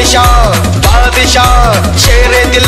बादशाह बादशाह शेर दिल